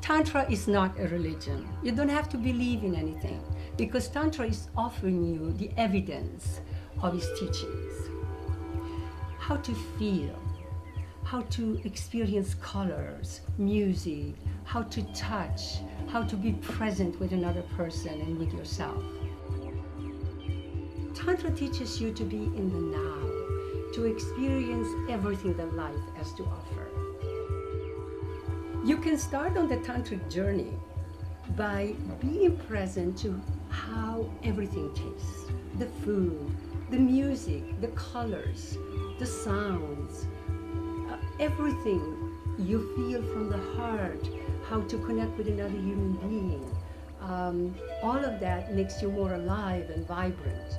Tantra is not a religion. You don't have to believe in anything because Tantra is offering you the evidence of his teachings. How to feel, how to experience colors, music, how to touch, how to be present with another person and with yourself. Tantra teaches you to be in the now, to experience everything that life has to offer. You can start on the tantric journey by being present to how everything tastes the food, the music, the colors, the sounds, uh, everything you feel from the heart, how to connect with another human being. Um, all of that makes you more alive and vibrant.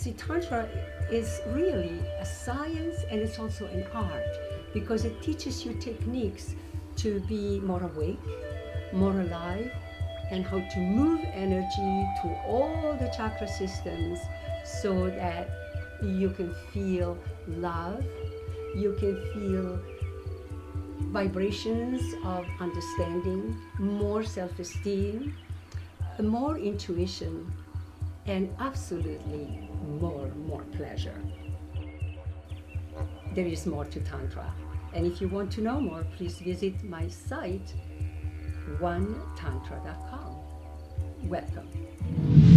See, Tantra is really a science and it's also an art because it teaches you techniques to be more awake, more alive, and how to move energy to all the chakra systems so that you can feel love, you can feel vibrations of understanding, more self esteem, more intuition, and absolutely more, more pleasure. There is more to Tantra. And if you want to know more, please visit my site, onetantra.com. Welcome.